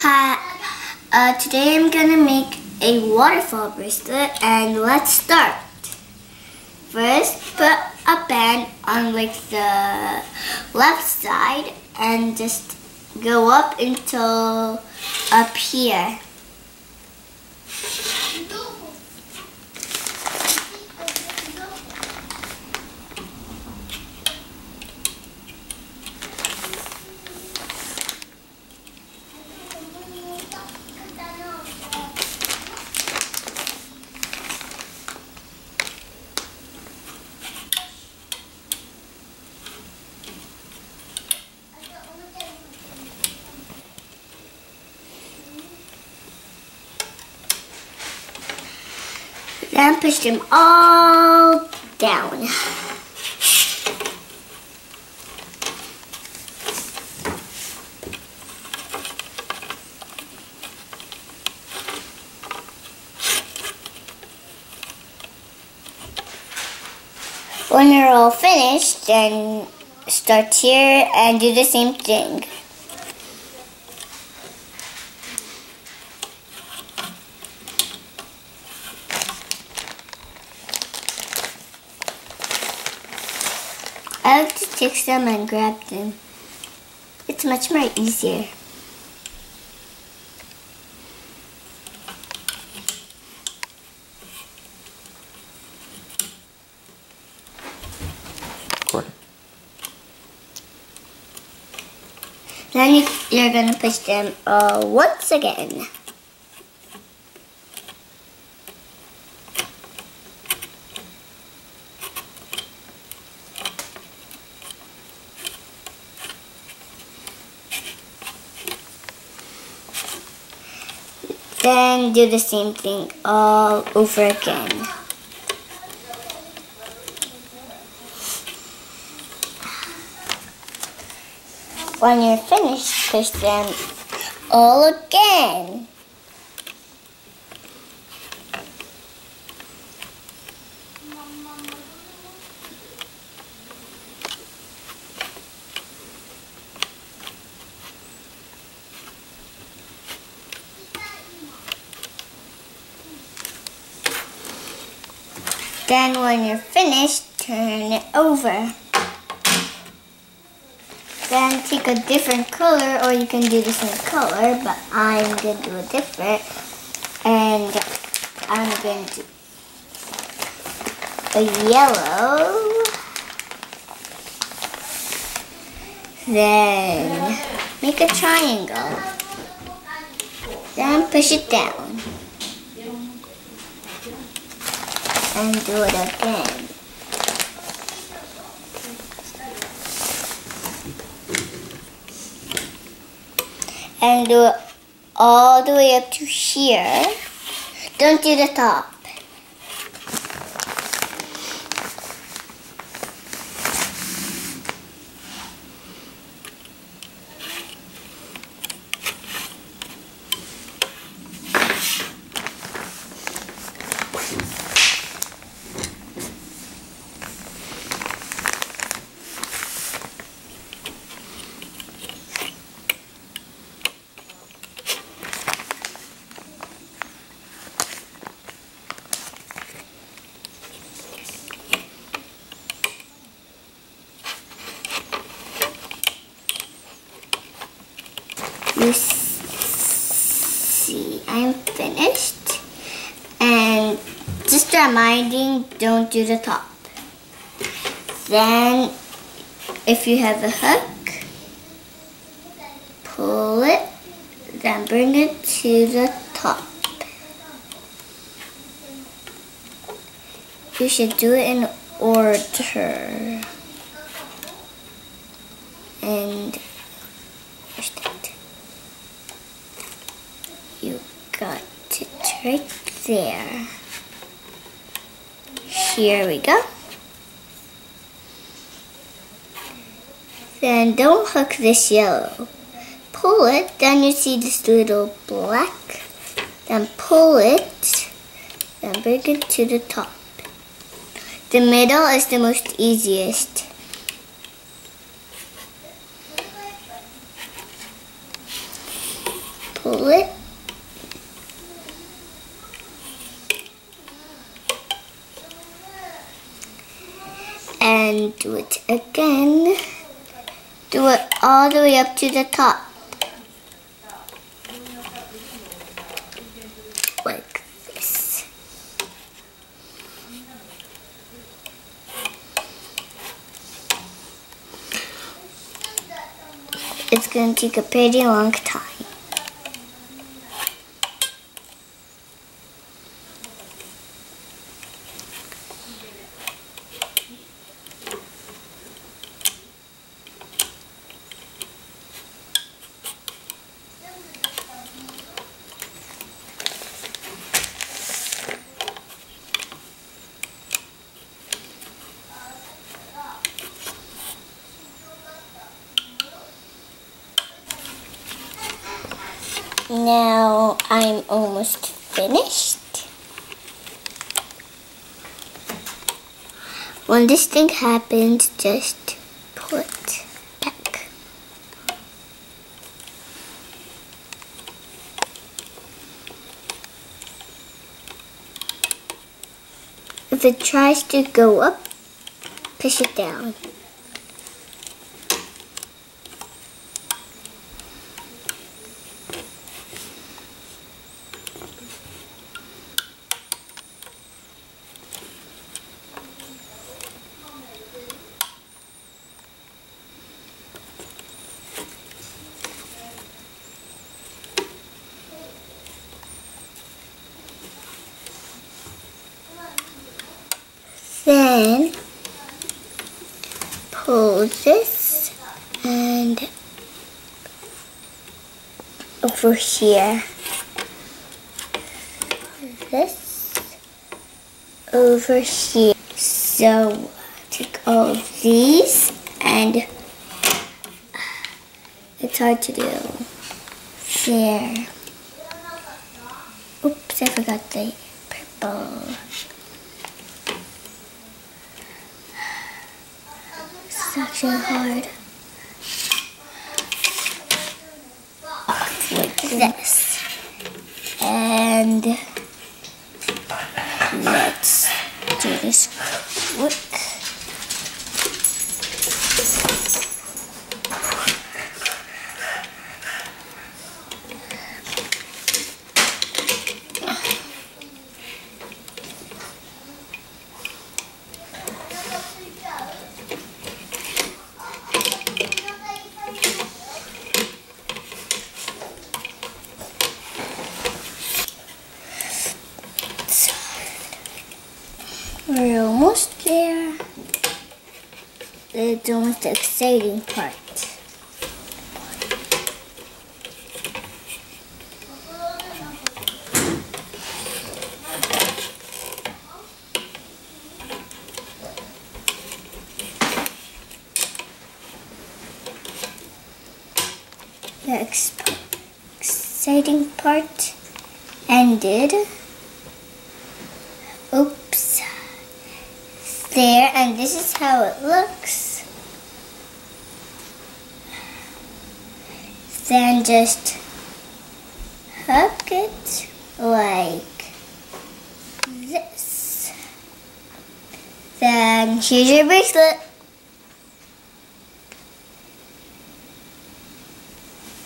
Hi, uh, today I'm gonna make a waterfall bracelet and let's start. First, put a band on like the left side and just go up until up here. Then push them all down. When you're all finished, then start here and do the same thing. I like to take them and grab them. It's much more easier. Then you, you're gonna push them uh, once again. Then do the same thing all over again. When you're finished, push them all again. Then when you're finished, turn it over. Then take a different color or you can do the same color, but I'm going to do a different. And I'm going to do a yellow. Then make a triangle. Then push it down. And do it again. and do it all the way up to here. Don't do the top. See, I'm finished. And just reminding, don't do the top. Then, if you have a hook, pull it, then bring it to the top. You should do it in order. And Where's that? You got it right there. Here we go. Then don't hook this yellow. Pull it, then you see this little black. Then pull it, then bring it to the top. The middle is the most easiest. pull it. And do it again. Do it all the way up to the top. Like this. It's going to take a pretty long time. Now I'm almost finished. When this thing happens, just put back. If it tries to go up, push it down. Then pull this and over here. This over here. So take all of these and uh, it's hard to do. There. Oops, I forgot the purple. Actually hard. Like this. And let's do this quick. We're almost there. It's almost the exciting part. The ex exciting part ended. Oops. There, and this is how it looks. Then just hook it like this. Then here's your bracelet.